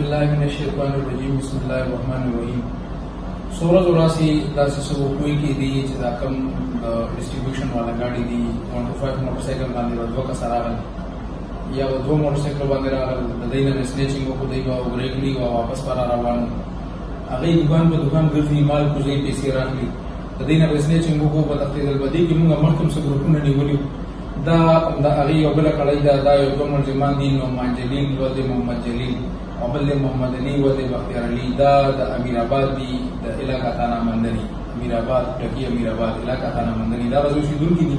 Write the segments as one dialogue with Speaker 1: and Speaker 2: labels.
Speaker 1: بالله من الشیطان الرجیم بسم الله الرحمن الرحیم سورج وراسي داسې څه وکوي کې دی چې دا کم ډیسټریبیوشن والا ګاډي دی 125 موټر سایکل باندې ورځو کا سره یا به دوه موټر سایکل باندې راغلل د دوی نه مې سنیچنګ وکړو دوی به ورې کړي او واپس به را روان وو هغوی دوکان په دوکان ګرځي مال کوزوي پیسې راخلي د دوی نه به سنیچنګ وکړو په تښتېدل به دې کې موږ مخکې هم څه ګروپونه نیولي دا د هغې یو بله کړۍ ده دا یو دوه ملزمان دي نعمان جلیل و د محمد جلیل او بل د محمد علي و د بختیار علي دا د امیر آباد دي د علاقه تانا مندري امیر آباد ټکی امیر آباد علاقه تانا مندري دا غزو شیدونکي دي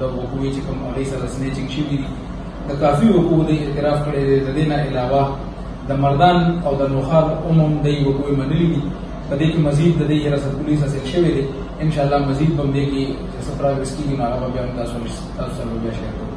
Speaker 1: د وقوعې چې کوم هغې سره سنیچنګ شوي دي د کافي وقوع دی اعتراف کړی دی د دې نه علاوه د مردان او د نوښار عموم دی وقوع منلي دي په دې کې مزید د دې حراست پولیس حاصل شوی دی ان شاء الله مزید به دې کې څه پروګرس کیږي نو هغه به بیا تاسو تاسو سره بیا شریک